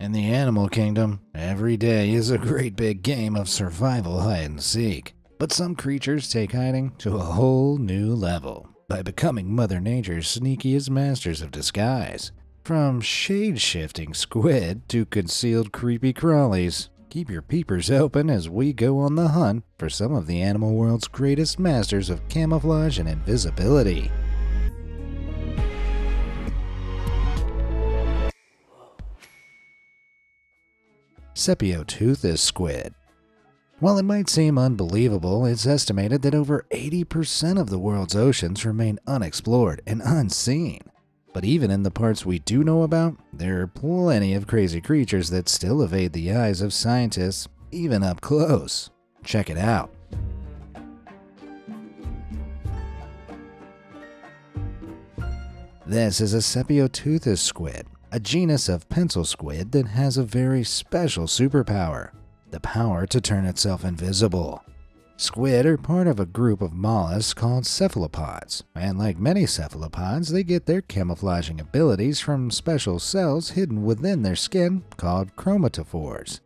In the animal kingdom, every day is a great big game of survival hide and seek. But some creatures take hiding to a whole new level by becoming Mother Nature's sneakiest masters of disguise. From shade shifting squid to concealed creepy crawlies, keep your peepers open as we go on the hunt for some of the animal world's greatest masters of camouflage and invisibility. Sepioteuthis squid. While it might seem unbelievable, it's estimated that over 80% of the world's oceans remain unexplored and unseen. But even in the parts we do know about, there are plenty of crazy creatures that still evade the eyes of scientists, even up close. Check it out. This is a Sepioteuthis squid, a genus of pencil squid that has a very special superpower the power to turn itself invisible. Squid are part of a group of mollusks called cephalopods, and like many cephalopods, they get their camouflaging abilities from special cells hidden within their skin called chromatophores.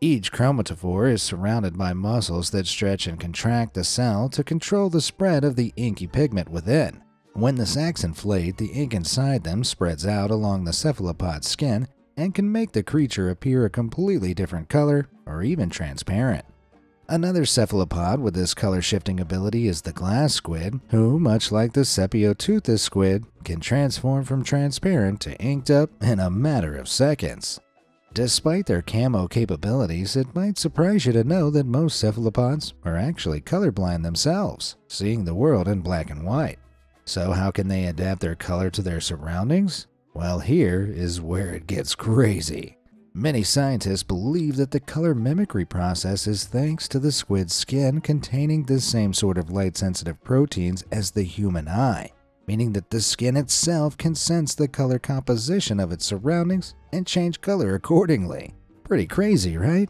Each chromatophore is surrounded by muscles that stretch and contract the cell to control the spread of the inky pigment within. When the sacs inflate, the ink inside them spreads out along the cephalopod's skin and can make the creature appear a completely different color or even transparent. Another cephalopod with this color shifting ability is the glass squid, who, much like the Sepioteuthis squid, can transform from transparent to inked up in a matter of seconds. Despite their camo capabilities, it might surprise you to know that most cephalopods are actually colorblind themselves, seeing the world in black and white. So, how can they adapt their color to their surroundings? Well, here is where it gets crazy. Many scientists believe that the color mimicry process is thanks to the squid's skin containing the same sort of light sensitive proteins as the human eye, meaning that the skin itself can sense the color composition of its surroundings and change color accordingly. Pretty crazy, right?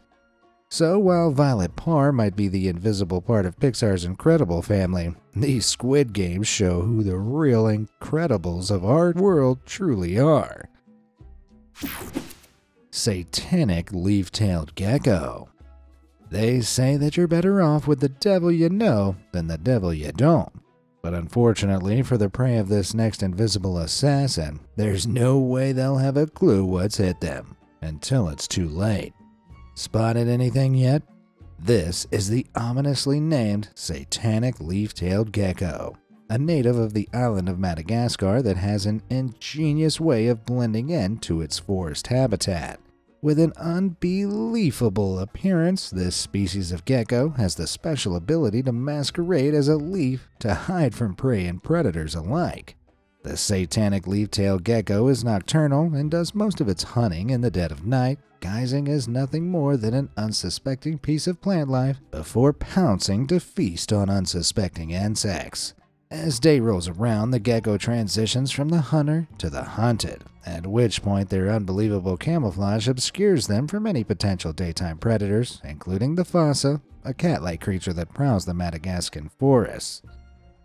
So while Violet Parr might be the invisible part of Pixar's Incredible family, these Squid Games show who the real Incredibles of our world truly are. Satanic Leaf-Tailed Gecko They say that you're better off with the devil you know than the devil you don't. But unfortunately for the prey of this next invisible assassin, there's no way they'll have a clue what's hit them until it's too late. Spotted anything yet? This is the ominously named Satanic Leaf-Tailed Gecko, a native of the island of Madagascar that has an ingenious way of blending into its forest habitat. With an unbelievable appearance, this species of gecko has the special ability to masquerade as a leaf to hide from prey and predators alike. The satanic leaf-tailed gecko is nocturnal and does most of its hunting in the dead of night, guising as nothing more than an unsuspecting piece of plant life before pouncing to feast on unsuspecting insects. As day rolls around, the gecko transitions from the hunter to the hunted, at which point their unbelievable camouflage obscures them from any potential daytime predators, including the fossa, a cat like creature that prowls the Madagascan forests.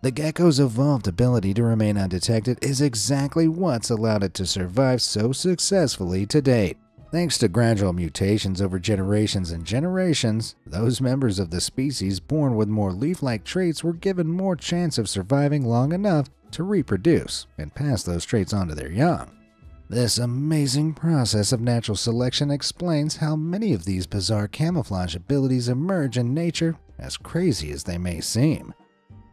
The gecko's evolved ability to remain undetected is exactly what's allowed it to survive so successfully to date. Thanks to gradual mutations over generations and generations, those members of the species born with more leaf like traits were given more chance of surviving long enough to reproduce and pass those traits on to their young. This amazing process of natural selection explains how many of these bizarre camouflage abilities emerge in nature, as crazy as they may seem.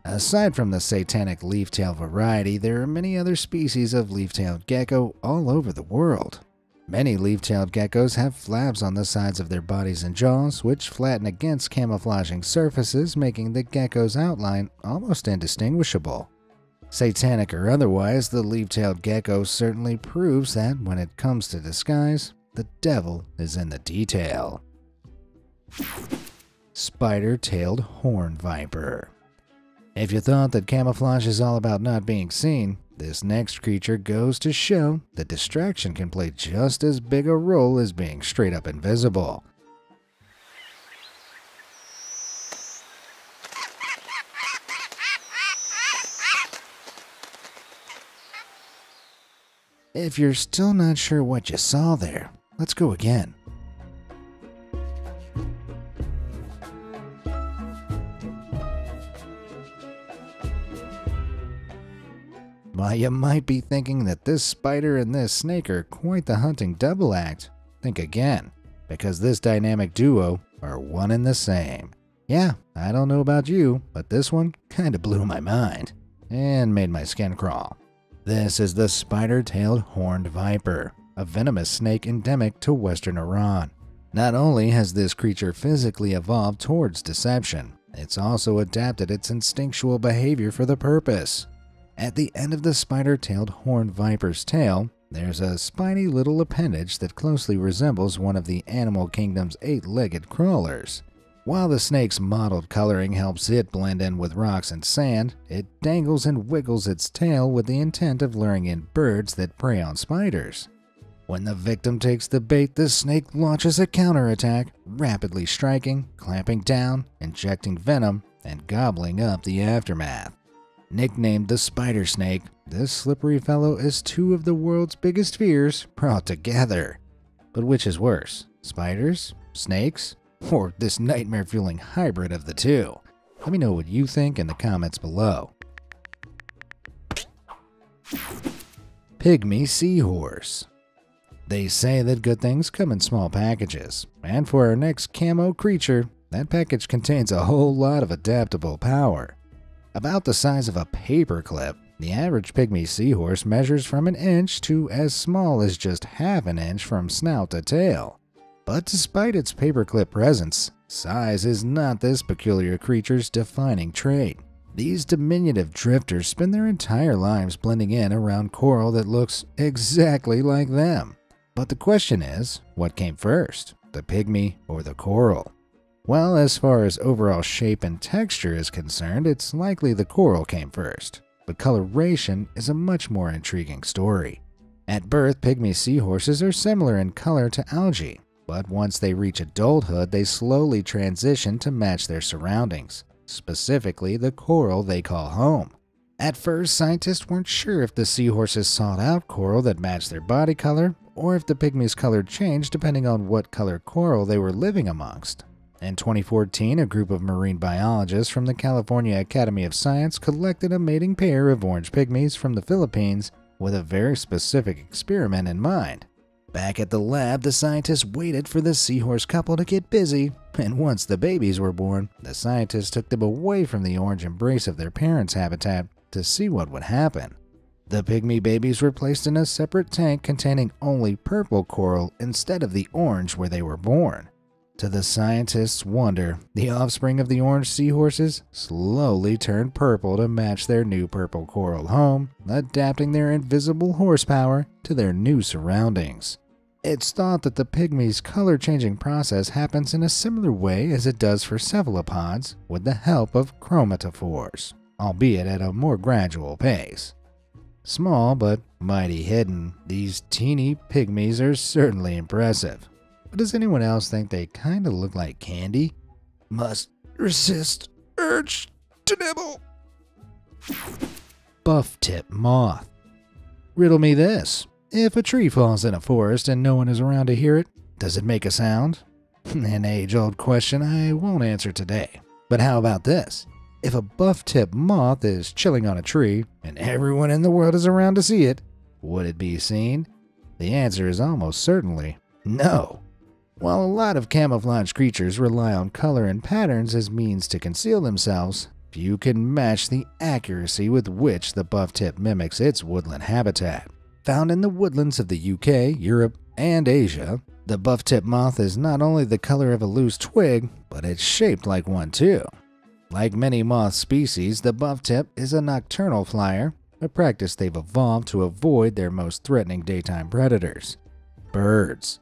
Aside from the satanic leaf-tail variety, there are many other species of leaf-tailed gecko all over the world. Many leaf-tailed geckos have flabs on the sides of their bodies and jaws, which flatten against camouflaging surfaces, making the gecko's outline almost indistinguishable. Satanic or otherwise, the leaf-tailed gecko certainly proves that when it comes to disguise, the devil is in the detail. Spider-tailed horn viper. If you thought that camouflage is all about not being seen, this next creature goes to show that distraction can play just as big a role as being straight up invisible. If you're still not sure what you saw there, Let's go again. Why, you might be thinking that this spider and this snake are quite the hunting double act. Think again, because this dynamic duo are one and the same. Yeah, I don't know about you, but this one kinda blew my mind and made my skin crawl. This is the spider tailed horned viper, a venomous snake endemic to western Iran. Not only has this creature physically evolved towards deception, it's also adapted its instinctual behavior for the purpose. At the end of the spider tailed horned viper's tail, there's a spiny little appendage that closely resembles one of the animal kingdom's eight legged crawlers. While the snake's mottled coloring helps it blend in with rocks and sand, it dangles and wiggles its tail with the intent of luring in birds that prey on spiders. When the victim takes the bait, the snake launches a counterattack, rapidly striking, clamping down, injecting venom, and gobbling up the aftermath. Nicknamed the spider snake, this slippery fellow is two of the world's biggest fears brought together. But which is worse, spiders, snakes, or this nightmare fueling hybrid of the two? Let me know what you think in the comments below. Pygmy Seahorse. They say that good things come in small packages, and for our next camo creature, that package contains a whole lot of adaptable power. About the size of a paperclip, the average pygmy seahorse measures from an inch to as small as just half an inch from snout to tail. But despite its paperclip presence, size is not this peculiar creature's defining trait. These diminutive drifters spend their entire lives blending in around coral that looks exactly like them. But the question is, what came first, the pygmy or the coral? Well, as far as overall shape and texture is concerned, it's likely the coral came first, but coloration is a much more intriguing story. At birth, pygmy seahorses are similar in color to algae, but once they reach adulthood, they slowly transition to match their surroundings, specifically the coral they call home. At first, scientists weren't sure if the seahorses sought out coral that matched their body color, or if the pygmy's color changed depending on what color coral they were living amongst. In 2014, a group of marine biologists from the California Academy of Science collected a mating pair of orange pygmies from the Philippines with a very specific experiment in mind. Back at the lab, the scientists waited for the seahorse couple to get busy, and once the babies were born, the scientists took them away from the orange embrace of their parents' habitat to see what would happen. The pygmy babies were placed in a separate tank containing only purple coral instead of the orange where they were born. To the scientists' wonder, the offspring of the orange seahorses slowly turned purple to match their new purple coral home, adapting their invisible horsepower to their new surroundings. It's thought that the pygmy's color changing process happens in a similar way as it does for cephalopods with the help of chromatophores, albeit at a more gradual pace. Small but mighty hidden, these teeny pygmies are certainly impressive. But does anyone else think they kinda look like candy? Must resist urge to nibble. Buff tip moth. Riddle me this. If a tree falls in a forest and no one is around to hear it, does it make a sound? An age old question I won't answer today. But how about this? If a buff tip moth is chilling on a tree and everyone in the world is around to see it, would it be seen? The answer is almost certainly no. While a lot of camouflage creatures rely on color and patterns as means to conceal themselves, few can match the accuracy with which the buff tip mimics its woodland habitat. Found in the woodlands of the UK, Europe, and Asia, the buff tip moth is not only the color of a loose twig, but it's shaped like one too. Like many moth species, the buff tip is a nocturnal flyer, a practice they've evolved to avoid their most threatening daytime predators birds.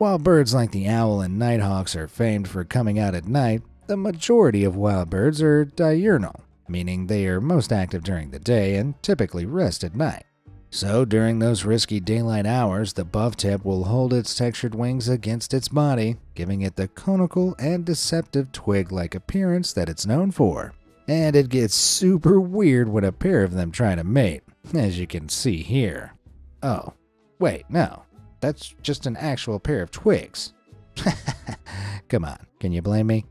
While birds like the owl and nighthawks are famed for coming out at night, the majority of wild birds are diurnal, meaning they are most active during the day and typically rest at night. So during those risky daylight hours, the buff tip will hold its textured wings against its body, giving it the conical and deceptive twig-like appearance that it's known for. And it gets super weird when a pair of them try to mate, as you can see here. Oh, wait, no. That's just an actual pair of twigs. Come on, can you blame me?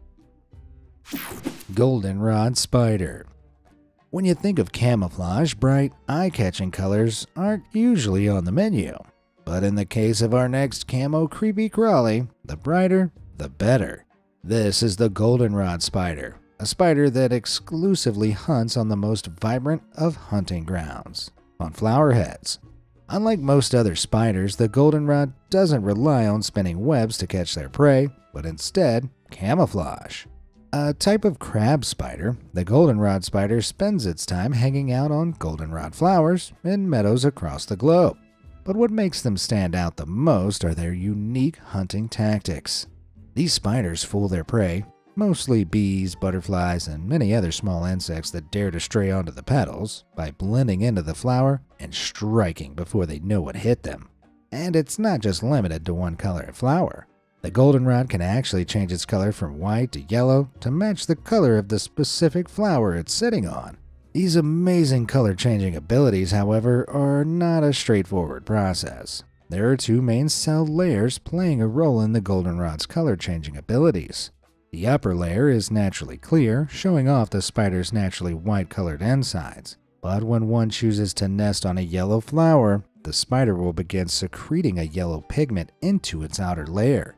Goldenrod Spider. When you think of camouflage, bright, eye catching colors aren't usually on the menu. But in the case of our next camo creepy crawly, the brighter, the better. This is the goldenrod spider, a spider that exclusively hunts on the most vibrant of hunting grounds, on flower heads. Unlike most other spiders, the goldenrod doesn't rely on spinning webs to catch their prey, but instead camouflage. A type of crab spider, the goldenrod spider spends its time hanging out on goldenrod flowers in meadows across the globe. But what makes them stand out the most are their unique hunting tactics. These spiders fool their prey, mostly bees, butterflies, and many other small insects that dare to stray onto the petals, by blending into the flower and striking before they know what hit them. And it's not just limited to one color of flower. The goldenrod can actually change its color from white to yellow to match the color of the specific flower it's sitting on. These amazing color changing abilities, however, are not a straightforward process. There are two main cell layers playing a role in the goldenrod's color changing abilities. The upper layer is naturally clear, showing off the spider's naturally white colored insides. But when one chooses to nest on a yellow flower, the spider will begin secreting a yellow pigment into its outer layer.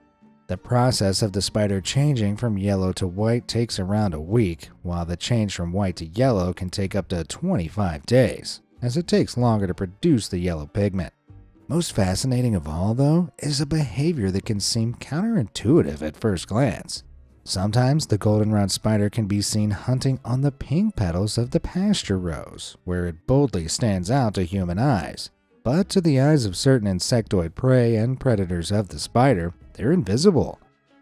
The process of the spider changing from yellow to white takes around a week, while the change from white to yellow can take up to 25 days, as it takes longer to produce the yellow pigment. Most fascinating of all, though, is a behavior that can seem counterintuitive at first glance. Sometimes the goldenrod spider can be seen hunting on the pink petals of the pasture rose, where it boldly stands out to human eyes. But to the eyes of certain insectoid prey and predators of the spider, they're invisible.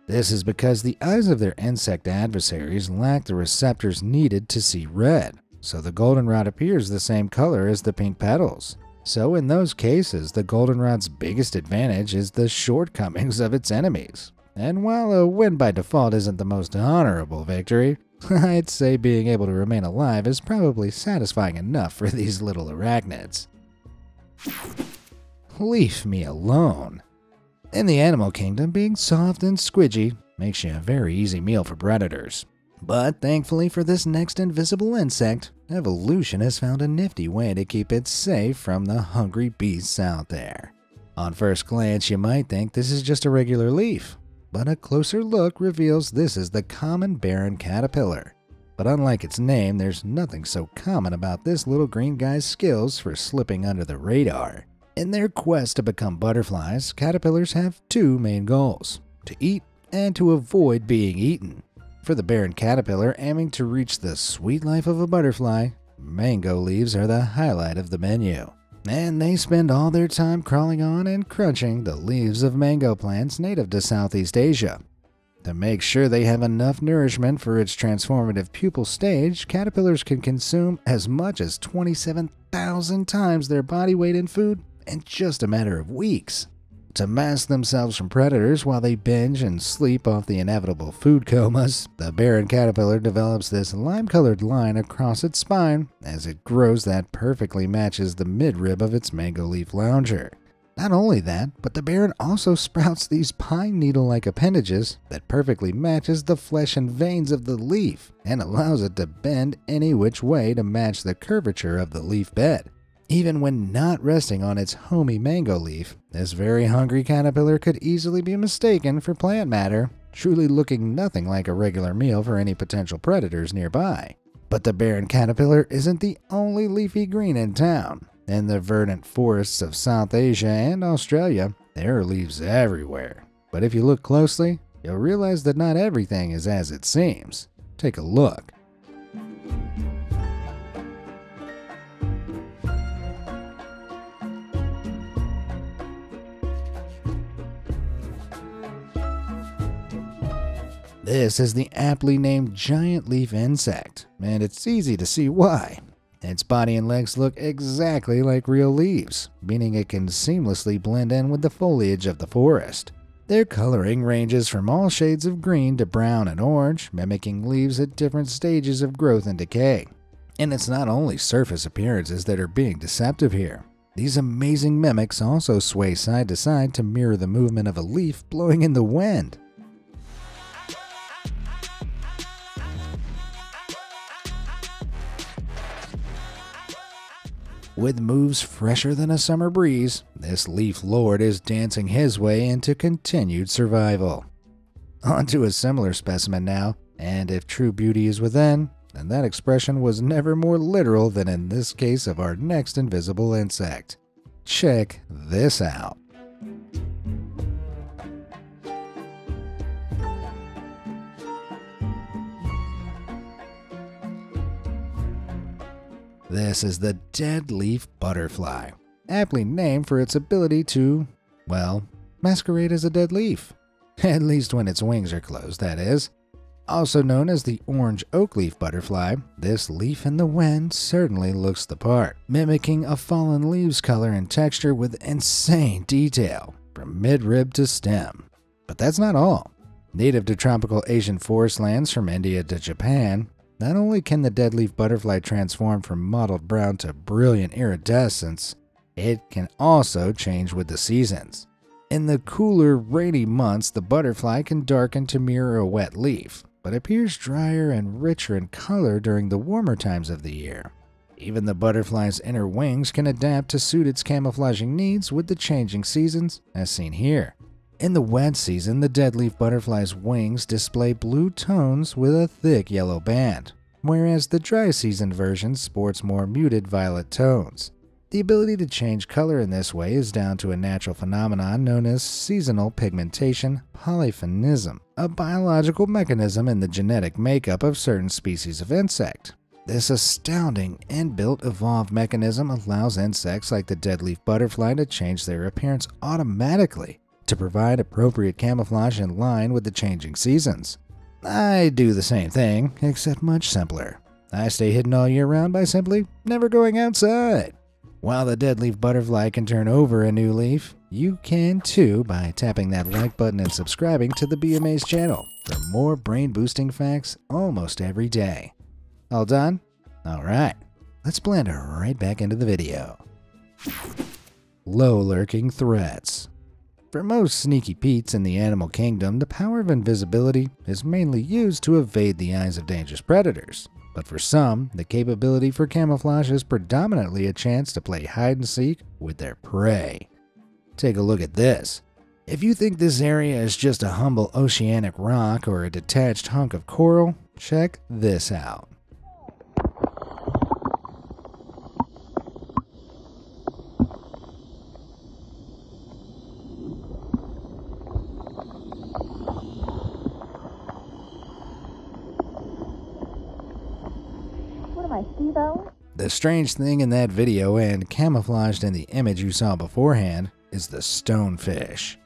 This is because the eyes of their insect adversaries lack the receptors needed to see red, so the goldenrod appears the same color as the pink petals. So, in those cases, the goldenrod's biggest advantage is the shortcomings of its enemies. And while a win by default isn't the most honorable victory, I'd say being able to remain alive is probably satisfying enough for these little arachnids. Leave me alone. In the animal kingdom, being soft and squidgy makes you a very easy meal for predators. But thankfully for this next invisible insect, evolution has found a nifty way to keep it safe from the hungry beasts out there. On first glance, you might think this is just a regular leaf, but a closer look reveals this is the common baron caterpillar. But unlike its name, there's nothing so common about this little green guy's skills for slipping under the radar. In their quest to become butterflies, caterpillars have two main goals to eat and to avoid being eaten. For the baron caterpillar aiming to reach the sweet life of a butterfly, mango leaves are the highlight of the menu. And they spend all their time crawling on and crunching the leaves of mango plants native to Southeast Asia. To make sure they have enough nourishment for its transformative pupal stage, caterpillars can consume as much as 27,000 times their body weight in food in just a matter of weeks. To mask themselves from predators while they binge and sleep off the inevitable food comas, the baron caterpillar develops this lime colored line across its spine as it grows that perfectly matches the midrib of its mango leaf lounger. Not only that, but the baron also sprouts these pine needle like appendages that perfectly matches the flesh and veins of the leaf and allows it to bend any which way to match the curvature of the leaf bed. Even when not resting on its homey mango leaf, this very hungry caterpillar could easily be mistaken for plant matter, truly looking nothing like a regular meal for any potential predators nearby. But the baron caterpillar isn't the only leafy green in town. In the verdant forests of South Asia and Australia, there are leaves everywhere. But if you look closely, you'll realize that not everything is as it seems. Take a look. This is the aptly named giant leaf insect, and it's easy to see why. Its body and legs look exactly like real leaves, meaning it can seamlessly blend in with the foliage of the forest. Their coloring ranges from all shades of green to brown and orange, mimicking leaves at different stages of growth and decay. And it's not only surface appearances that are being deceptive here. These amazing mimics also sway side to side to mirror the movement of a leaf blowing in the wind. With moves fresher than a summer breeze, this leaf lord is dancing his way into continued survival. On to a similar specimen now, and if true beauty is within, then that expression was never more literal than in this case of our next invisible insect. Check this out. This is the dead leaf butterfly, aptly named for its ability to, well, masquerade as a dead leaf. At least when its wings are closed, that is. Also known as the orange oak leaf butterfly, this leaf in the wind certainly looks the part, mimicking a fallen leaf's color and texture with insane detail, from midrib to stem. But that's not all. Native to tropical Asian forest lands from India to Japan, not only can the dead leaf butterfly transform from mottled brown to brilliant iridescence, it can also change with the seasons. In the cooler, rainy months, the butterfly can darken to mirror a wet leaf, but appears drier and richer in color during the warmer times of the year. Even the butterfly's inner wings can adapt to suit its camouflaging needs with the changing seasons, as seen here. In the wet season, the deadleaf butterfly's wings display blue tones with a thick yellow band, whereas the dry season version sports more muted violet tones. The ability to change color in this way is down to a natural phenomenon known as seasonal pigmentation polyphenism, a biological mechanism in the genetic makeup of certain species of insect. This astounding inbuilt evolved mechanism allows insects like the deadleaf butterfly to change their appearance automatically to provide appropriate camouflage in line with the changing seasons. I do the same thing, except much simpler. I stay hidden all year round by simply never going outside. While the dead leaf butterfly can turn over a new leaf, you can too by tapping that like button and subscribing to the BeAmazed channel for more brain boosting facts almost every day. All done? Alright, let's blend right back into the video. Low lurking threats. For most sneaky petes in the animal kingdom, the power of invisibility is mainly used to evade the eyes of dangerous predators. But for some, the capability for camouflage is predominantly a chance to play hide and seek with their prey. Take a look at this. If you think this area is just a humble oceanic rock or a detached hunk of coral, check this out. The strange thing in that video and camouflaged in the image you saw beforehand is the stonefish.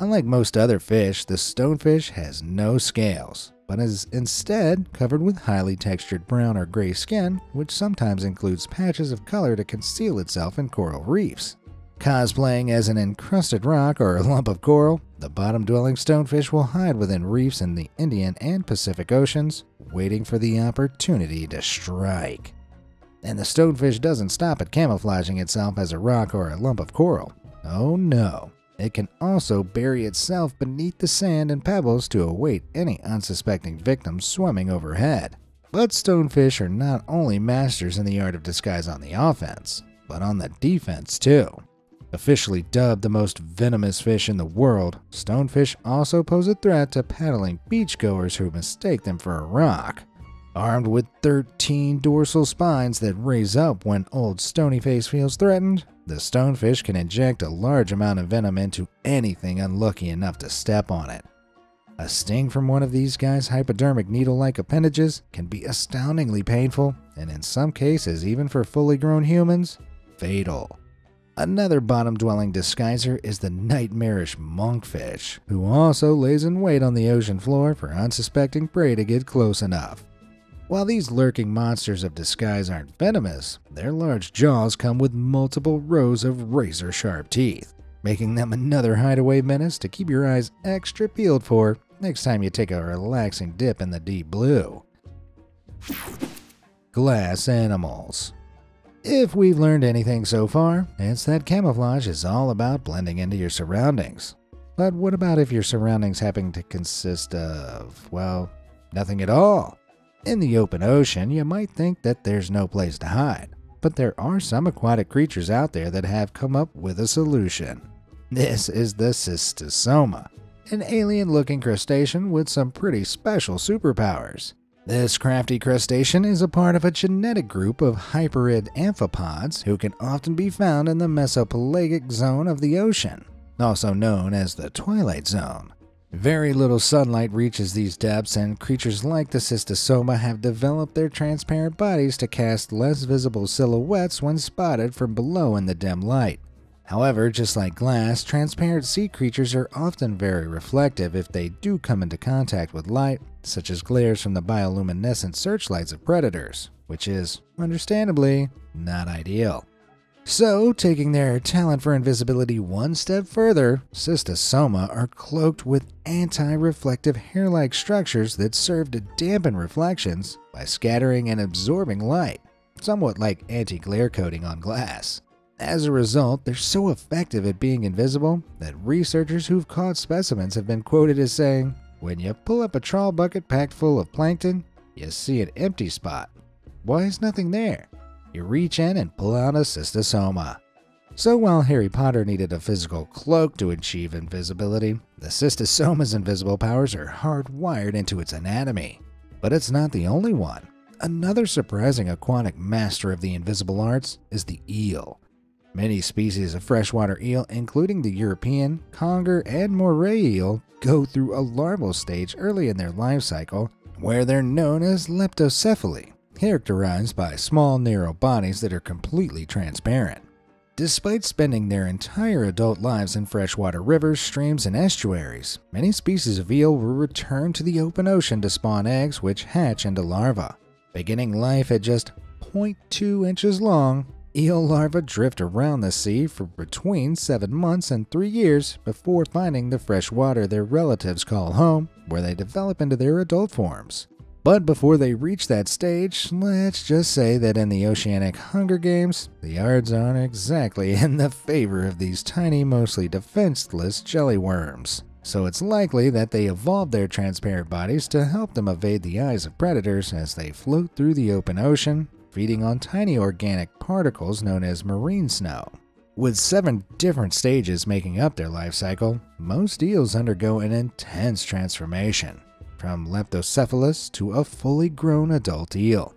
Unlike most other fish, the stonefish has no scales, but is instead covered with highly textured brown or gray skin, which sometimes includes patches of color to conceal itself in coral reefs. Cosplaying as an encrusted rock or a lump of coral, the bottom dwelling stonefish will hide within reefs in the Indian and Pacific Oceans, waiting for the opportunity to strike. And the stonefish doesn't stop at camouflaging itself as a rock or a lump of coral. Oh no, it can also bury itself beneath the sand and pebbles to await any unsuspecting victim swimming overhead. But stonefish are not only masters in the art of disguise on the offense, but on the defense too. Officially dubbed the most venomous fish in the world, stonefish also pose a threat to paddling beachgoers who mistake them for a rock. Armed with 13 dorsal spines that raise up when old Stonyface feels threatened, the stonefish can inject a large amount of venom into anything unlucky enough to step on it. A sting from one of these guys' hypodermic needle like appendages can be astoundingly painful, and in some cases, even for fully grown humans, fatal. Another bottom dwelling disguiser is the nightmarish monkfish, who also lays in wait on the ocean floor for unsuspecting prey to get close enough. While these lurking monsters of disguise aren't venomous, their large jaws come with multiple rows of razor sharp teeth, making them another hideaway menace to keep your eyes extra peeled for next time you take a relaxing dip in the deep blue. Glass animals. If we've learned anything so far, it's that camouflage is all about blending into your surroundings. But what about if your surroundings happen to consist of, well, nothing at all? In the open ocean, you might think that there's no place to hide, but there are some aquatic creatures out there that have come up with a solution. This is the Cystosoma, an alien looking crustacean with some pretty special superpowers. This crafty crustacean is a part of a genetic group of hyperiid amphipods who can often be found in the mesopelagic zone of the ocean, also known as the Twilight Zone. Very little sunlight reaches these depths, and creatures like the Cystosoma have developed their transparent bodies to cast less visible silhouettes when spotted from below in the dim light. However, just like glass, transparent sea creatures are often very reflective if they do come into contact with light, such as glares from the bioluminescent searchlights of predators, which is, understandably, not ideal. So, taking their talent for invisibility one step further, Cystosoma are cloaked with anti reflective hair like structures that serve to dampen reflections by scattering and absorbing light, somewhat like anti glare coating on glass. As a result, they're so effective at being invisible that researchers who've caught specimens have been quoted as saying, When you pull up a trawl bucket packed full of plankton, you see an empty spot. Why is nothing there? You reach in and pull out a cystosoma. So while Harry Potter needed a physical cloak to achieve invisibility, the cystosoma's invisible powers are hardwired into its anatomy. But it's not the only one. Another surprising aquatic master of the invisible arts is the eel. Many species of freshwater eel, including the European, conger, and moray eel, go through a larval stage early in their life cycle where they're known as leptocephali, characterized by small, narrow bodies that are completely transparent. Despite spending their entire adult lives in freshwater rivers, streams, and estuaries, many species of eel will return to the open ocean to spawn eggs which hatch into larvae. Beginning life at just 0.2 inches long, Eel larvae drift around the sea for between 7 months and 3 years before finding the fresh water their relatives call home, where they develop into their adult forms. But before they reach that stage, let's just say that in the Oceanic Hunger Games, the odds aren't exactly in the favor of these tiny, mostly defenseless jelly worms. So it's likely that they evolved their transparent bodies to help them evade the eyes of predators as they float through the open ocean, feeding on tiny organic particles known as marine snow. With seven different stages making up their life cycle, most eels undergo an intense transformation, from leptocephalus to a fully grown adult eel.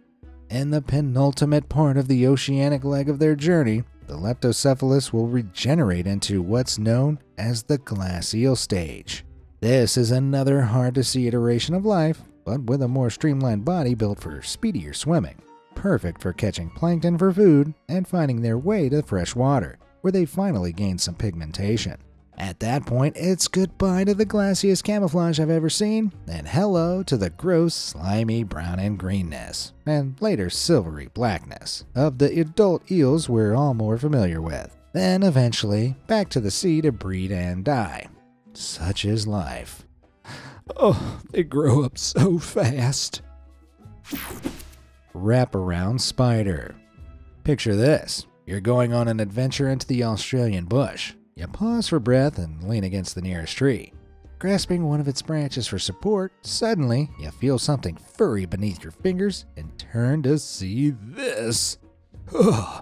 In the penultimate part of the oceanic leg of their journey, the leptocephalus will regenerate into what's known as the glass eel stage. This is another hard to see iteration of life, but with a more streamlined body built for speedier swimming perfect for catching plankton for food and finding their way to fresh water, where they finally gain some pigmentation. At that point, it's goodbye to the glassiest camouflage I've ever seen, and hello to the gross, slimy brown and greenness, and later silvery blackness, of the adult eels we're all more familiar with. Then eventually, back to the sea to breed and die. Such is life. Oh, they grow up so fast wraparound spider. Picture this you're going on an adventure into the Australian bush. You pause for breath and lean against the nearest tree. Grasping one of its branches for support, suddenly you feel something furry beneath your fingers and turn to see this.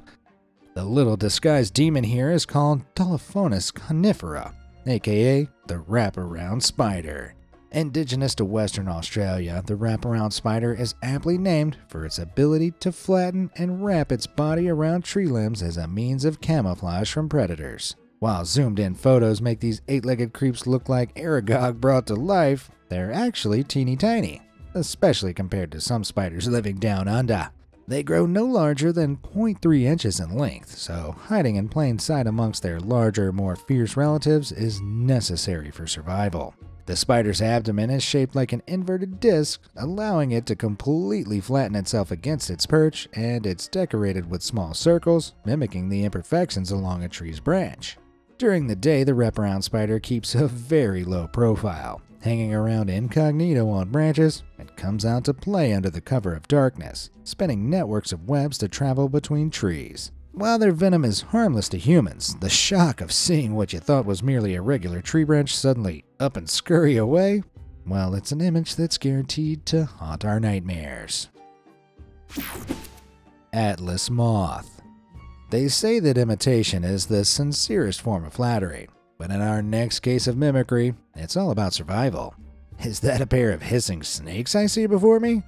The little disguised demon here is called Dolophones conifera, aka the wraparound spider. Indigenous to Western Australia, the wraparound spider is aptly named for its ability to flatten and wrap its body around tree limbs as a means of camouflage from predators. While zoomed in photos make these eight legged creeps look like Aragog brought to life, they're actually teeny tiny, especially compared to some spiders living down under. They grow no larger than 0.3 inches in length, so hiding in plain sight amongst their larger, more fierce relatives is necessary for survival. The spider's abdomen is shaped like an inverted disc, allowing it to completely flatten itself against its perch, and it's decorated with small circles, mimicking the imperfections along a tree's branch. During the day, the wraparound spider keeps a very low profile, hanging around incognito on branches, and comes out to play under the cover of darkness, spinning networks of webs to travel between trees. While their venom is harmless to humans, the shock of seeing what you thought was merely a regular tree branch suddenly up and scurry away, well, it's an image that's guaranteed to haunt our nightmares. Atlas Moth. They say that imitation is the sincerest form of flattery, but in our next case of mimicry, it's all about survival. Is that a pair of hissing snakes I see before me?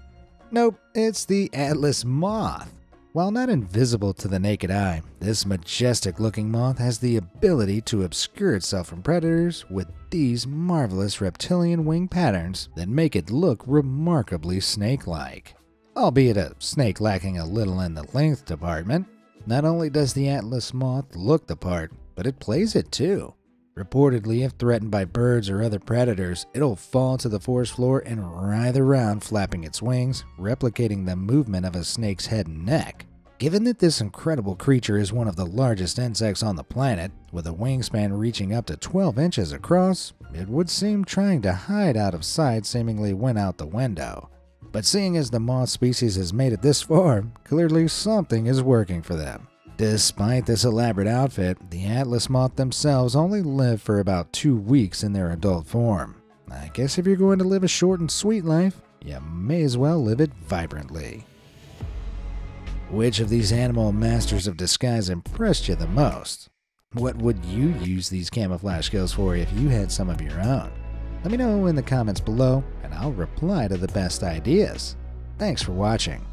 Nope, it's the Atlas Moth. While not invisible to the naked eye, this majestic looking moth has the ability to obscure itself from predators with these marvelous reptilian wing patterns that make it look remarkably snake like. Albeit a snake lacking a little in the length department, not only does the Atlas moth look the part, but it plays it too. Reportedly, if threatened by birds or other predators, it'll fall to the forest floor and writhe around, flapping its wings, replicating the movement of a snake's head and neck. Given that this incredible creature is one of the largest insects on the planet, with a wingspan reaching up to 12 inches across, it would seem trying to hide out of sight seemingly went out the window. But seeing as the moth species has made it this far, clearly something is working for them. Despite this elaborate outfit, the Atlas moth themselves only live for about two weeks in their adult form. I guess if you're going to live a short and sweet life, you may as well live it vibrantly. Which of these animal masters of disguise impressed you the most? What would you use these camouflage skills for if you had some of your own? Let me know in the comments below, and I'll reply to the best ideas. Thanks for watching.